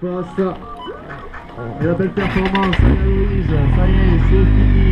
face à la belle performance. Ça y est, Louise, ça y est, c'est fini.